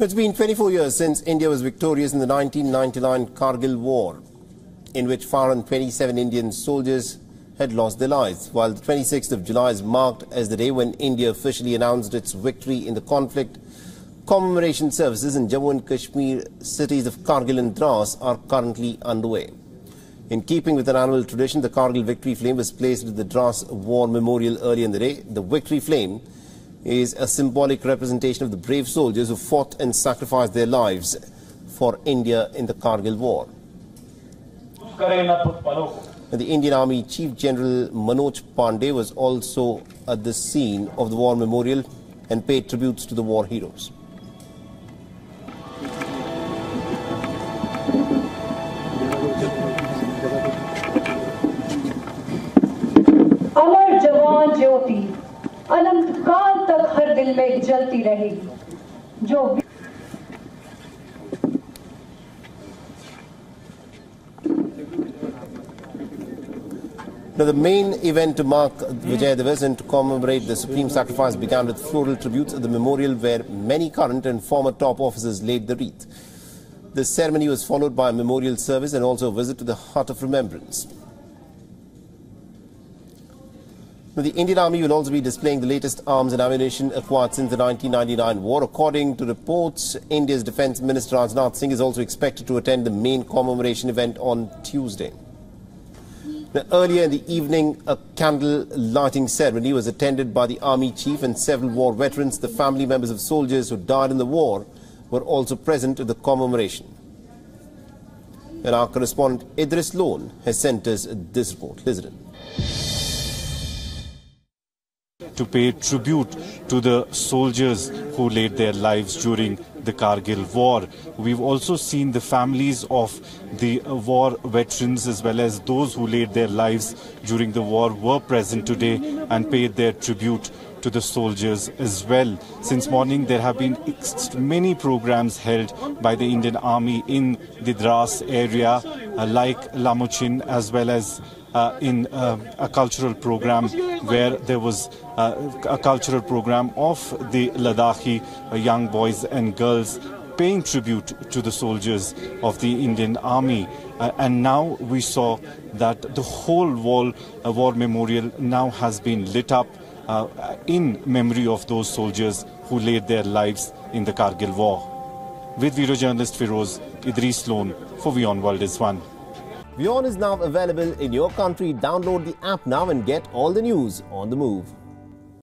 It's been 24 years since India was victorious in the 1999 Kargil War, in which 427 Indian soldiers had lost their lives, while the 26th of July is marked as the day when India officially announced its victory in the conflict. Commemoration services in Jammu and Kashmir cities of Kargil and Dras are currently underway. In keeping with an annual tradition, the Kargil victory flame was placed at the Dras War Memorial earlier in the day. The victory flame is a symbolic representation of the brave soldiers who fought and sacrificed their lives for India in the Kargil War. The Indian Army Chief General Manoj Pandey was also at the scene of the war memorial and paid tributes to the war heroes. Amar Jawan Jyoti, Anant दिल में जलती जो Now, the main event to mark Vijay and to commemorate the supreme sacrifice began with floral tributes at the memorial where many current and former top officers laid the wreath. The ceremony was followed by a memorial service and also a visit to the Hut of Remembrance. Now, the Indian Army will also be displaying the latest arms and ammunition acquired since the 1999 war. According to reports, India's Defence Minister Rajnath Singh is also expected to attend the main commemoration event on Tuesday. Now, earlier in the evening, a candle lighting ceremony was attended by the army chief and several war veterans. The family members of soldiers who died in the war were also present at the commemoration. And our correspondent Idris Lone has sent us this report. Listen. To pay tribute to the soldiers who laid their lives during the Kargil war. We've also seen the families of the war veterans as well as those who laid their lives during the war were present today and paid their tribute to the soldiers as well. Since morning, there have been many programs held by the Indian Army in the Dras area, uh, like Lamochen, as well as uh, in uh, a cultural program where there was uh, a cultural program of the Ladakhi uh, young boys and girls paying tribute to the soldiers of the Indian Army. Uh, and now we saw that the whole wall, uh, war memorial now has been lit up Uh, in memory of those soldiers who laid their lives in the Kargil war. With video journalist Firoz Idris Lone for WION World is One. WION is now available in your country. Download the app now and get all the news on the move.